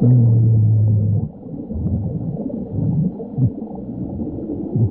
嗯。